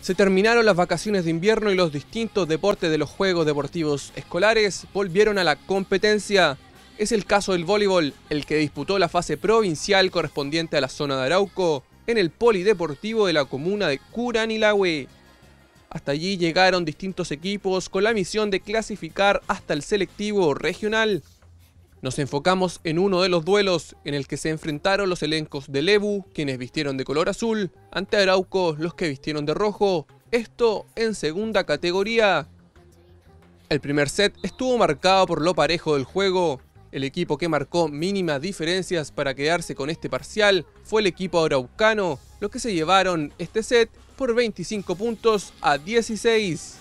Se terminaron las vacaciones de invierno y los distintos deportes de los Juegos Deportivos Escolares volvieron a la competencia. Es el caso del voleibol, el que disputó la fase provincial correspondiente a la zona de Arauco en el polideportivo de la comuna de Curanilahue. Hasta allí llegaron distintos equipos con la misión de clasificar hasta el selectivo regional. Nos enfocamos en uno de los duelos en el que se enfrentaron los elencos de Lebu, quienes vistieron de color azul, ante Arauco, los que vistieron de rojo, esto en segunda categoría. El primer set estuvo marcado por lo parejo del juego. El equipo que marcó mínimas diferencias para quedarse con este parcial fue el equipo araucano, los que se llevaron este set por 25 puntos a 16.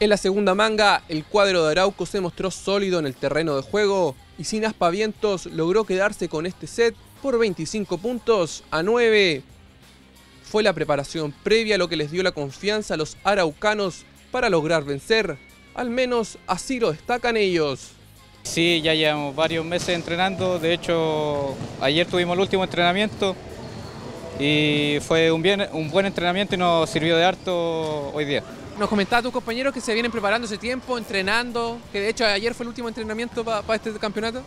En la segunda manga, el cuadro de Arauco se mostró sólido en el terreno de juego y sin aspavientos logró quedarse con este set por 25 puntos a 9. Fue la preparación previa lo que les dio la confianza a los araucanos para lograr vencer, al menos así lo destacan ellos. Sí, ya llevamos varios meses entrenando, de hecho ayer tuvimos el último entrenamiento y fue un, bien, un buen entrenamiento y nos sirvió de harto hoy día. Nos comentaba tus compañeros que se vienen preparando ese tiempo, entrenando, que de hecho ayer fue el último entrenamiento para este campeonato.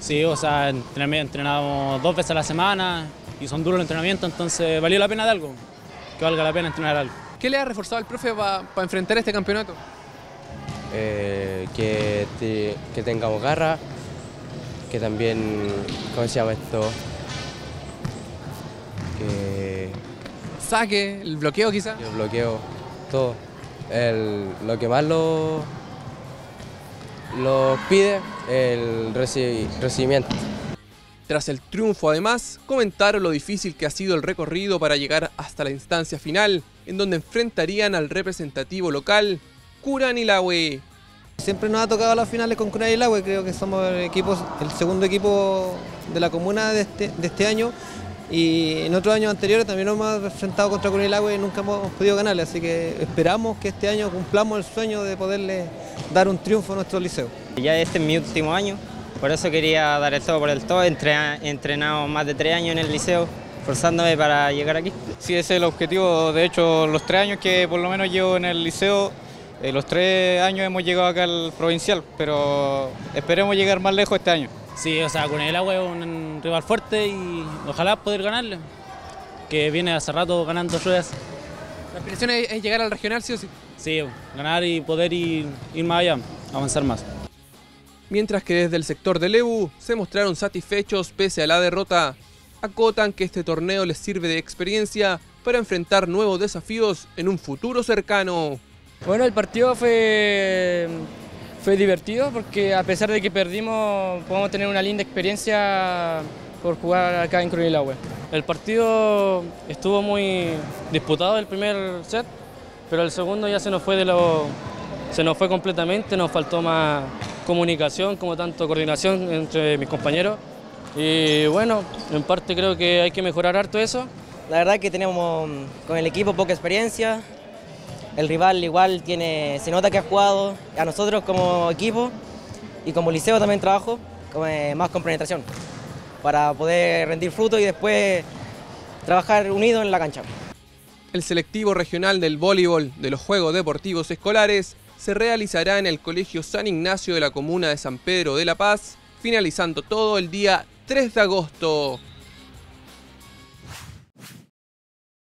Sí, o sea, entrenamos dos veces a la semana y son duros los entrenamientos, entonces valió la pena de algo, que valga la pena entrenar algo. ¿Qué le ha reforzado el profe para enfrentar este campeonato? Eh, que, que tengamos garra, que también, ¿cómo se llama esto? Que... Saque, el bloqueo quizá. El bloqueo, todo lo que más lo, lo pide el recibimiento. Tras el triunfo, además, comentaron lo difícil que ha sido el recorrido para llegar hasta la instancia final, en donde enfrentarían al representativo local, Curanilahue. Siempre nos ha tocado las finales con Curanilahue, creo que somos el, equipo, el segundo equipo de la comuna de este, de este año y en otros años anteriores también nos hemos enfrentado contra Cunilagüe y nunca hemos podido ganarle, así que esperamos que este año cumplamos el sueño de poderle dar un triunfo a nuestro liceo. Ya este es mi último año, por eso quería dar el todo por el todo, he entrenado más de tres años en el liceo, forzándome para llegar aquí. Sí, ese es el objetivo, de hecho los tres años que por lo menos llevo en el liceo, eh, los tres años hemos llegado acá al provincial, pero esperemos llegar más lejos este año. Sí, o sea, con el agua es un rival fuerte y ojalá poder ganarle, que viene hace rato ganando ruedas. ¿La aspiración es llegar al regional, sí o sí? Sí, ganar y poder ir, ir más allá, avanzar más. Mientras que desde el sector de Lebu se mostraron satisfechos pese a la derrota, acotan que este torneo les sirve de experiencia para enfrentar nuevos desafíos en un futuro cercano. Bueno, el partido fue fue divertido porque a pesar de que perdimos, podemos tener una linda experiencia por jugar acá en Crunilahue. El partido estuvo muy disputado el primer set, pero el segundo ya se nos fue de lo se nos fue completamente, nos faltó más comunicación, como tanto coordinación entre mis compañeros. Y bueno, en parte creo que hay que mejorar harto eso. La verdad que tenemos con el equipo poca experiencia, el rival igual tiene, se nota que ha jugado, a nosotros como equipo y como liceo también trabajo eh, más con penetración para poder rendir fruto y después trabajar unido en la cancha. El selectivo regional del voleibol de los Juegos Deportivos Escolares se realizará en el Colegio San Ignacio de la comuna de San Pedro de La Paz, finalizando todo el día 3 de agosto.